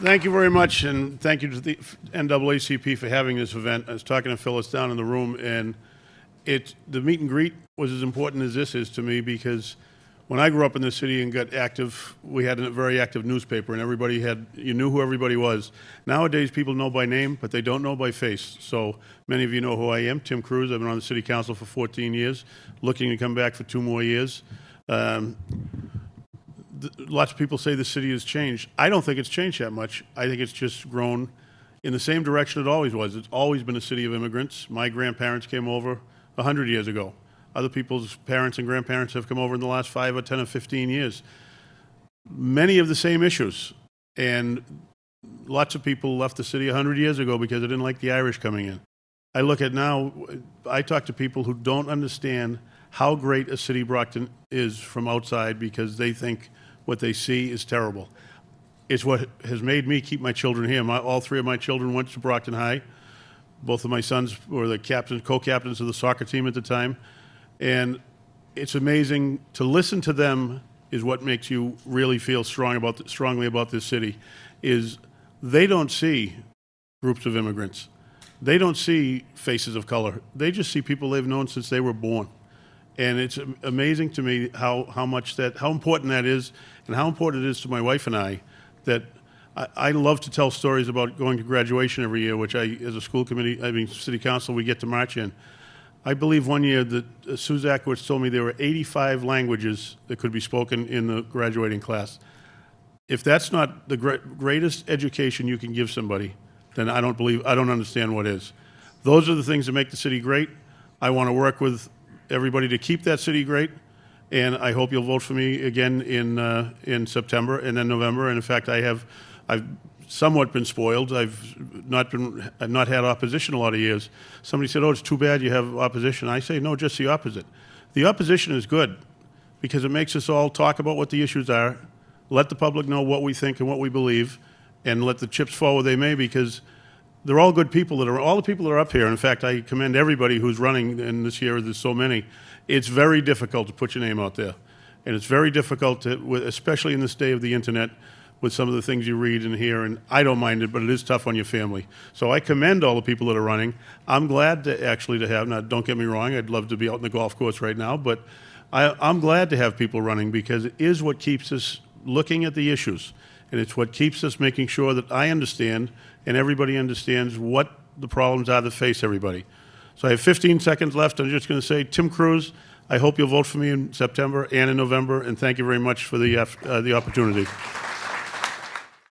Thank you very much, and thank you to the NAACP for having this event. I was talking to Phyllis down in the room, and it the meet and greet was as important as this is to me because when I grew up in the city and got active, we had a very active newspaper, and everybody had you knew who everybody was. Nowadays, people know by name, but they don't know by face. So many of you know who I am, Tim Cruise. I've been on the city council for 14 years, looking to come back for two more years. Um, lots of people say the city has changed. I don't think it's changed that much. I think it's just grown in the same direction it always was. It's always been a city of immigrants. My grandparents came over 100 years ago. Other people's parents and grandparents have come over in the last five or 10 or 15 years. Many of the same issues. And lots of people left the city 100 years ago because they didn't like the Irish coming in. I look at now, I talk to people who don't understand how great a city Brockton is from outside because they think what they see is terrible. It's what has made me keep my children here. My, all three of my children went to Brockton High. Both of my sons were the captains, co-captains of the soccer team at the time. And it's amazing to listen to them is what makes you really feel strong about strongly about this city is they don't see groups of immigrants. They don't see faces of color. They just see people they've known since they were born. And it's amazing to me how, how much that, how important that is, and how important it is to my wife and I that I, I love to tell stories about going to graduation every year, which I, as a school committee, I mean, city council, we get to march in. I believe one year that uh, Sue told me there were 85 languages that could be spoken in the graduating class. If that's not the greatest education you can give somebody, then I don't believe, I don't understand what is. Those are the things that make the city great. I want to work with everybody to keep that city great. And I hope you'll vote for me again in uh, in September and then November. And in fact, I have I've somewhat been spoiled. I've not been I've not had opposition a lot of years. Somebody said, "Oh, it's too bad you have opposition." I say, "No, just the opposite. The opposition is good because it makes us all talk about what the issues are, let the public know what we think and what we believe, and let the chips fall where they may because." They're all good people that are all the people that are up here. In fact, I commend everybody who's running, and this year there's so many. It's very difficult to put your name out there, and it's very difficult to, especially in this day of the internet, with some of the things you read and hear. And I don't mind it, but it is tough on your family. So I commend all the people that are running. I'm glad to actually to have. Now, don't get me wrong. I'd love to be out in the golf course right now, but I, I'm glad to have people running because it is what keeps us looking at the issues and it's what keeps us making sure that I understand and everybody understands what the problems are that face everybody. So I have 15 seconds left. I'm just going to say, Tim Cruise, I hope you'll vote for me in September and in November, and thank you very much for the, uh, the opportunity.